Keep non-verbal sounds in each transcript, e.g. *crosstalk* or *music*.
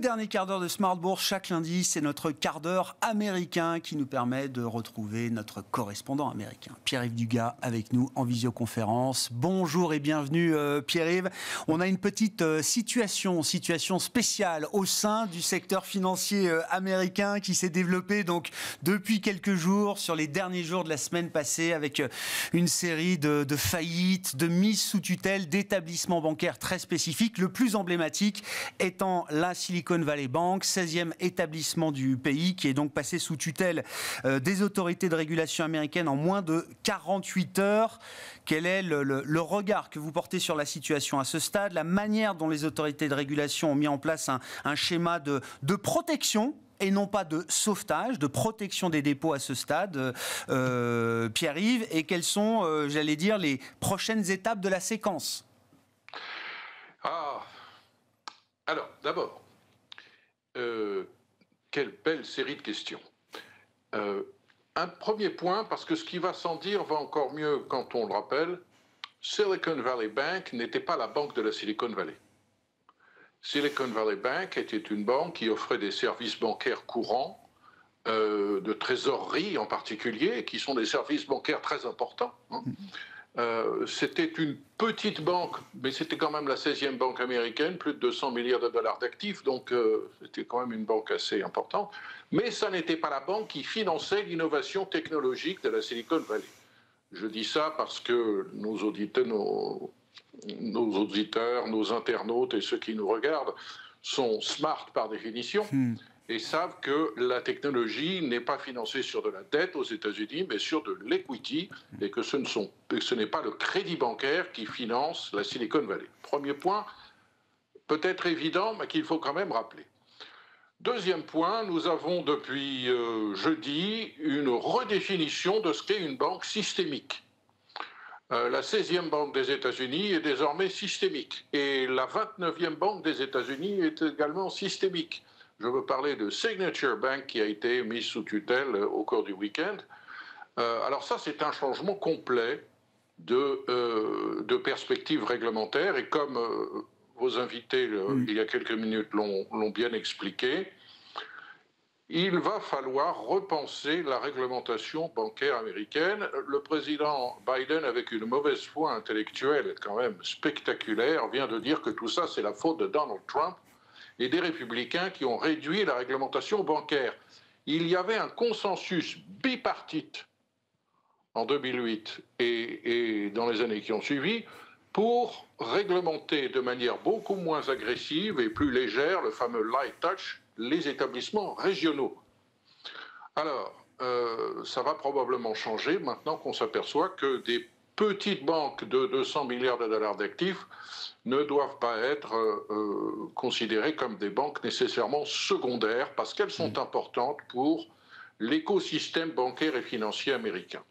Dernier quart d'heure de Smart Bourse chaque lundi, c'est notre quart d'heure américain qui nous permet de retrouver notre correspondant américain, Pierre-Yves Dugas, avec nous en visioconférence. Bonjour et bienvenue euh, Pierre-Yves. On a une petite euh, situation, situation spéciale au sein du secteur financier euh, américain qui s'est développé donc depuis quelques jours, sur les derniers jours de la semaine passée, avec une série de, de faillites, de mises sous tutelle d'établissements bancaires très spécifiques. Le plus emblématique étant la Silicon Valley Bank, 16e établissement du pays, qui est donc passé sous tutelle euh, des autorités de régulation américaines en moins de 48 heures. Quel est le, regard que vous portez sur la situation à ce stade, la manière dont les autorités de régulation ont mis en place un, schéma de, protection et non pas de sauvetage, de protection des dépôts à ce stade, euh, Pierre-Yves, et quelles sont, euh, j'allais dire, les prochaines étapes de la séquence? Ah, alors, d'abord, euh, quelle belle série de questions. Euh, un premier point, parce que ce qui va sans dire va encore mieux quand on le rappelle, Silicon Valley Bank n'était pas la banque de la Silicon Valley. Silicon Valley Bank était une banque qui offrait des services bancaires courants, euh, de trésorerie en particulier, qui sont des services bancaires très importants. Hein. Euh, c'était une petite banque, mais c'était quand même la 16e banque américaine, plus de 200 milliards de dollars d'actifs, donc euh, c'était quand même une banque assez importante. Mais ça n'était pas la banque qui finançait l'innovation technologique de la Silicon Valley. Je dis ça parce que nos auditeurs, nos, internautes et ceux qui nous regardent sont smart par définition. Hmm et savent que la technologie n'est pas financée sur de la dette aux États-Unis, mais sur de l'equity, et que ce, n'est pas le crédit bancaire qui finance la Silicon Valley. Premier point, peut-être évident, mais qu'il faut quand même rappeler. Deuxième point, nous avons depuis euh, jeudi une redéfinition de ce qu'est une banque systémique. Euh, la 16e banque des États-Unis est désormais systémique et la 29e banque des États-Unis est également systémique. Je veux parler de Signature Bank qui a été mise sous tutelle euh, au cours du week-end. Euh, alors ça, c'est un changement complet de, euh, de perspective réglementaire et comme vos invités il y a quelques minutes l'ont bien expliqué, il va falloir repenser la réglementation bancaire américaine. Le président Biden, avec une mauvaise foi intellectuelle quand même spectaculaire, vient de dire que tout ça, c'est la faute de Donald Trump et des républicains qui ont réduit la réglementation bancaire. Il y avait un consensus bipartite en 2008 et, dans les années qui ont suivi pour réglementer de manière beaucoup moins agressive et plus légère le fameux light touch les établissements régionaux. Alors, euh, ça va probablement changer maintenant qu'on s'aperçoit que des petites banques de 200 milliards de dollars d'actifs ne doivent pas être euh, euh, considérées comme des banques nécessairement secondaires parce qu'elles sont mmh. importantes pour l'écosystème bancaire et financier américain.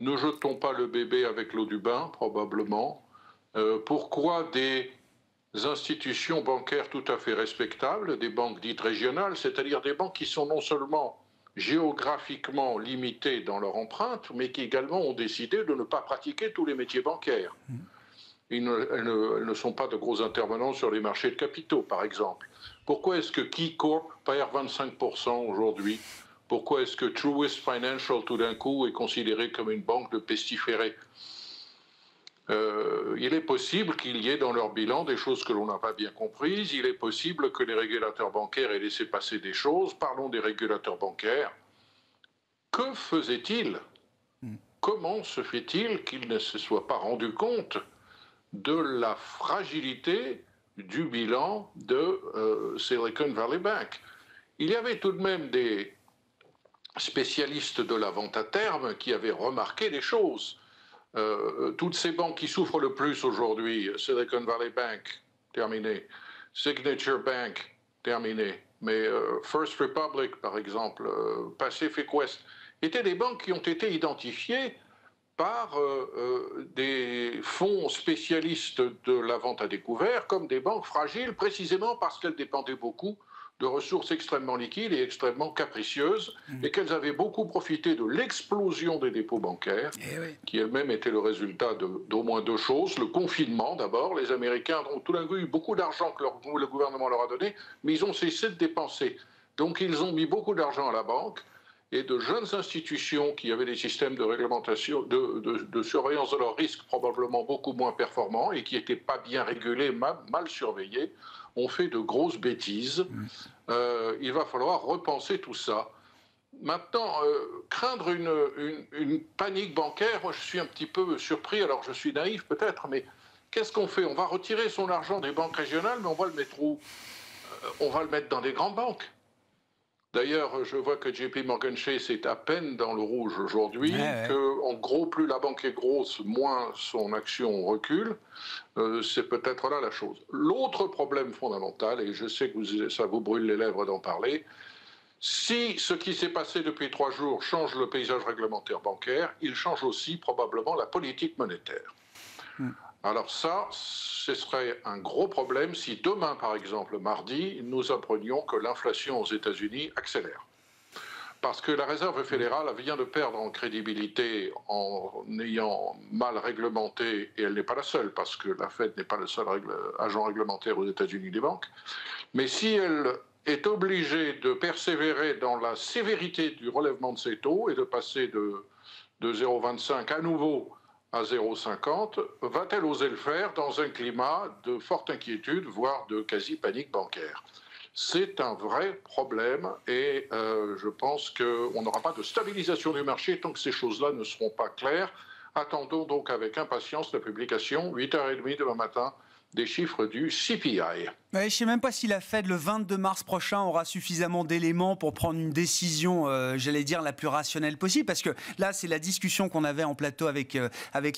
Ne jetons pas le bébé avec l'eau du bain, probablement. Euh, pourquoi des institutions bancaires tout à fait respectables, des banques dites régionales, c'est-à-dire des banques qui sont non seulement géographiquement limitées dans leur empreinte, mais qui également ont décidé de ne pas pratiquer tous les métiers bancaires. Mmh elles, ne, sont pas de gros intervenants sur les marchés de capitaux, par exemple. Pourquoi est-ce que KeyCorp perd 25% aujourd'hui? Pourquoi est-ce que Truist Financial, tout d'un coup, est considéré comme une banque de pestiférés? Euh, il est possible qu'il y ait dans leur bilan des choses que l'on n'a pas bien comprises. Il est possible que les régulateurs bancaires aient laissé passer des choses. Parlons des régulateurs bancaires. Que faisaient-ils? Hmm. Comment se fait-il qu'ils ne se soient pas rendus compte? De la fragilité du bilan de euh, Silicon Valley Bank. Il y avait tout de même des spécialistes de la vente à terme qui avaient remarqué des choses. Euh, toutes ces banques qui souffrent le plus aujourd'hui, Silicon Valley Bank, terminé, Signature Bank, terminé, mais euh, First Republic, par exemple, Pacific West, étaient des banques qui ont été identifiées par euh, euh, des fonds spécialistes de la vente à découvert comme des banques fragiles, précisément parce qu'elles dépendaient beaucoup de ressources extrêmement liquides et extrêmement capricieuses, mmh. et qu'elles avaient beaucoup profité de l'explosion des dépôts bancaires, eh qui elle-même était le résultat d'au moins deux choses. Le confinement, d'abord. Les Américains ont tout d'un coup eu beaucoup d'argent que le gouvernement leur a donné, mais ils ont cessé de dépenser. Donc ils ont mis beaucoup d'argent à la banque et de jeunes institutions qui avaient des systèmes de réglementation, de, surveillance de leurs risques probablement beaucoup moins performants et qui n'étaient pas bien régulés, mal, mal surveillés, ont fait de grosses bêtises. Euh, il va falloir repenser tout ça. Maintenant, euh, craindre une, une, panique bancaire, moi je suis un petit peu surpris, alors je suis naïf peut-être, mais qu'est-ce qu'on fait? On va retirer son argent des banques régionales, mais on va le mettre où? Euh, On va le mettre dans des grandes banques. D'ailleurs, je vois que JP Morgan Chase est à peine dans le rouge aujourd'hui, que en gros, plus la banque est grosse, moins son action recule. Euh, c'est peut-être là la chose. L'autre problème fondamental, et je sais que ça vous brûle les lèvres d'en parler, si ce qui s'est passé depuis trois jours change le paysage réglementaire bancaire, il change aussi probablement la politique monétaire. Hmm. Alors ça, ce serait un gros problème si demain, par exemple, mardi, nous apprenions que l'inflation aux États-Unis accélère. Parce que la Réserve fédérale vient de perdre en crédibilité en ayant mal réglementé, et elle n'est pas la seule, parce que la Fed n'est pas le seul agent réglementaire aux États-Unis des banques, mais si elle est obligée de persévérer dans la sévérité du relèvement de ses taux et de passer de, de 0,25 à nouveau à 0,50, va-t-elle oser le faire dans un climat de forte inquiétude, voire de quasi-panique bancaire? C'est un vrai problème et euh, je pense qu'on n'aura pas de stabilisation du marché tant que ces choses-là ne seront pas claires. Attendons donc avec impatience la publication, 8h30 demain matin, des chiffres du CPI. Je ne sais même pas si la Fed, le 22 mars prochain, aura suffisamment d'éléments pour prendre une décision, euh, j'allais dire, la plus rationnelle possible. Parce que là, c'est la discussion qu'on avait en plateau avec, euh,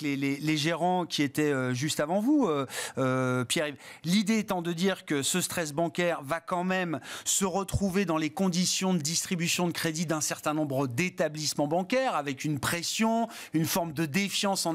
les, gérants qui étaient euh, juste avant vous, Pierre-Yves. L'idée étant de dire que ce stress bancaire va quand même se retrouver dans les conditions de distribution de crédit d'un certain nombre d'établissements bancaires, avec une pression, une forme de défiance en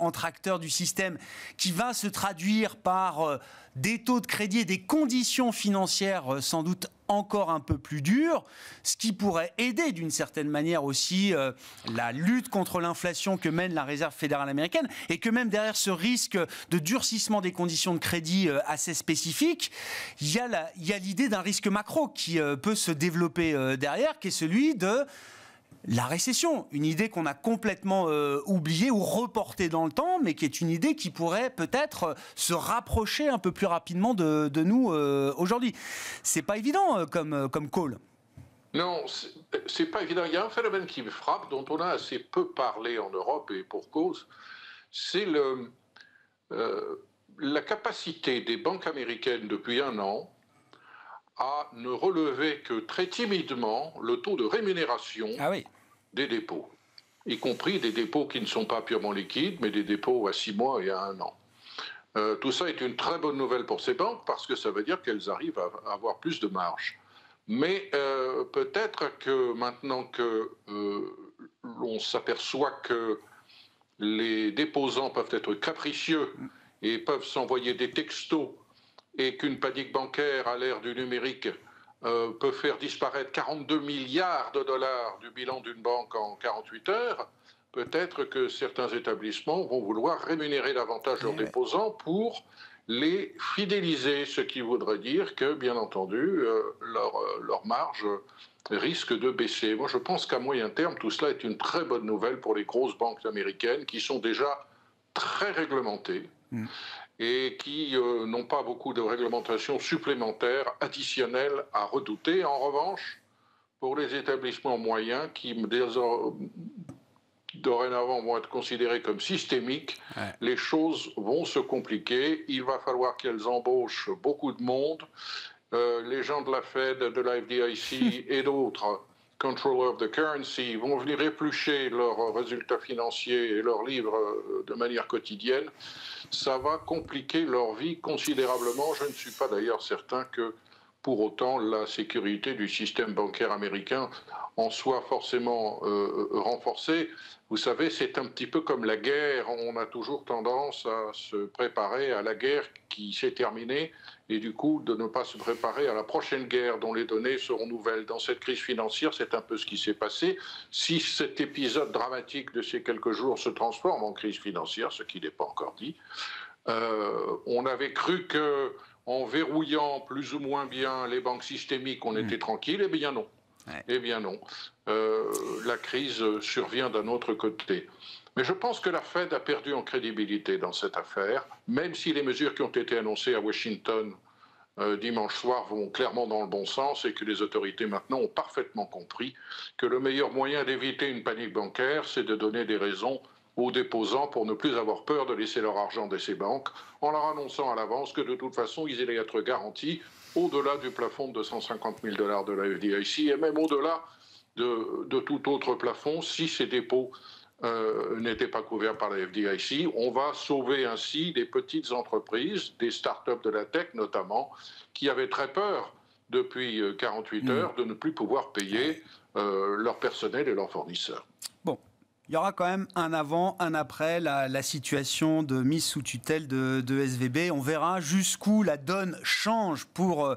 entre acteurs du système qui va se traduire par euh, des taux de crédit et des conditions financières euh, sans doute encore un peu plus dures, ce qui pourrait aider d'une certaine manière aussi euh, la lutte contre l'inflation que mène la Réserve fédérale américaine et que même derrière ce risque de durcissement des conditions de crédit assez spécifiques, il y a l'idée d'un risque macro qui peut se développer derrière, qui est celui de la récession, une idée qu'on a complètement euh, oubliée ou reportée dans le temps, mais qui est une idée qui pourrait peut-être euh, se rapprocher un peu plus rapidement de, nous euh, aujourd'hui. C'est pas évident comme, comme call. Non, c'est pas évident. Il y a un phénomène qui me frappe, dont on a assez peu parlé en Europe et pour cause, c'est la capacité des banques américaines depuis un an à ne relever que très timidement le taux de rémunération ah des dépôts, y compris des dépôts qui ne sont pas purement liquides, mais des dépôts à six mois et à un an. Euh, tout ça est une très bonne nouvelle pour ces banques parce que ça veut dire qu'elles arrivent à avoir plus de marge. Mais euh, peut-être que maintenant que euh, l'on s'aperçoit que les déposants peuvent être capricieux et peuvent s'envoyer des textos et qu'une panique bancaire à l'ère du numérique euh, peut faire disparaître 42 milliards de dollars du bilan d'une banque en 48 heures, peut-être que certains établissements vont vouloir rémunérer davantage leurs déposants pour les fidéliser, ce qui voudrait dire que, bien entendu, euh, leur, euh, leur, marge risque de baisser. Moi, je pense qu'à moyen terme, tout cela est une très bonne nouvelle pour les grosses banques américaines qui sont déjà très réglementées. Mm et qui euh, n'ont pas beaucoup de réglementations supplémentaires, additionnelles à redouter. En revanche, pour les établissements moyens qui dorénavant vont être considérés comme systémiques, les choses vont se compliquer. Il va falloir qu'elles embauchent beaucoup de monde. Euh, les gens de la Fed, de la FDIC *laughs* et d'autres Controller of the Currency vont venir éplucher leurs résultats financiers et leurs livres euh, de manière quotidienne ça va compliquer leur vie considérablement. Je ne suis pas d'ailleurs certain que pour autant la sécurité du système bancaire américain en soit forcément euh, renforcée. Vous savez, c'est un petit peu comme la guerre. On a toujours tendance à se préparer à la guerre qui s'est terminée et du coup de ne pas se préparer à la prochaine guerre dont les données seront nouvelles. Dans cette crise financière, c'est un peu ce qui s'est passé. Si cet épisode dramatique de ces quelques jours se transforme en crise financière, ce qui n'est pas encore dit, euh, on avait cru que en verrouillant plus ou moins bien les banques systémiques, on était mmh. tranquille. Eh bien non. Eh bien non. Euh, la crise survient d'un autre côté. Mais je pense que la Fed a perdu en crédibilité dans cette affaire, même si les mesures qui ont été annoncées à Washington euh, dimanche soir vont clairement dans le bon sens et que les autorités maintenant ont parfaitement compris que le meilleur moyen d'éviter une panique bancaire, c'est de donner des raisons aux déposants pour ne plus avoir peur de laisser leur argent dans ces banques en leur annonçant à l'avance que de toute façon ils allaient être garantis au-delà du plafond de 150 000 dollars de la FDIC et même au-delà de, tout autre plafond si ces dépôts euh, n'étaient pas couverts par la FDIC. On va sauver ainsi des petites entreprises, des start-up de la tech notamment, qui avaient très peur depuis 48 euh, heures mmh. de ne plus pouvoir payer euh, leur personnel et leurs fournisseurs. Il y aura quand même un avant, un après la, situation de mise sous tutelle de, SVB. On verra jusqu'où la donne change pour euh,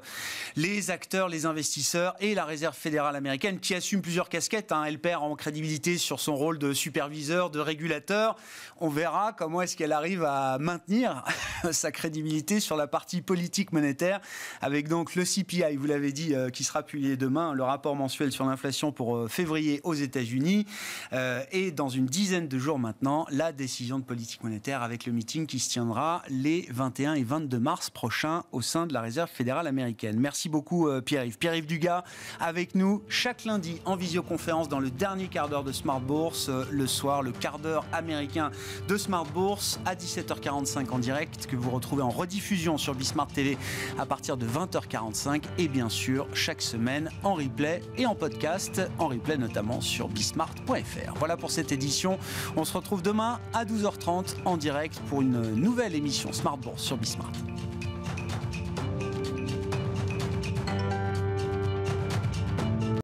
les acteurs, les investisseurs et la Réserve fédérale américaine qui assume plusieurs casquettes. Hein. Elle perd en crédibilité sur son rôle de superviseur, de régulateur. On verra comment est-ce qu'elle arrive à maintenir *laughs* sa crédibilité sur la partie politique monétaire avec donc le CPI, vous l'avez dit, euh, qui sera publié demain, le rapport mensuel sur l'inflation pour euh, février aux États-Unis et dans une dizaine de jours maintenant la décision de politique monétaire avec le meeting qui se tiendra les 21 et 22 mars prochains au sein de la Réserve fédérale américaine. Merci beaucoup euh, Pierre-Yves. Pierre-Yves Dugas avec nous chaque lundi en visioconférence dans le dernier quart d'heure de Smart Bourse, euh, le soir, le quart d'heure américain de Smart Bourse à 17h45 en direct que vous retrouvez en rediffusion sur Bismart TV à partir de 20h45 et bien sûr chaque semaine en replay et en podcast, en replay notamment sur bismart.fr. Voilà pour édition. On se retrouve demain à 12h30 en direct pour une nouvelle émission Smart Bourse sur Bismart.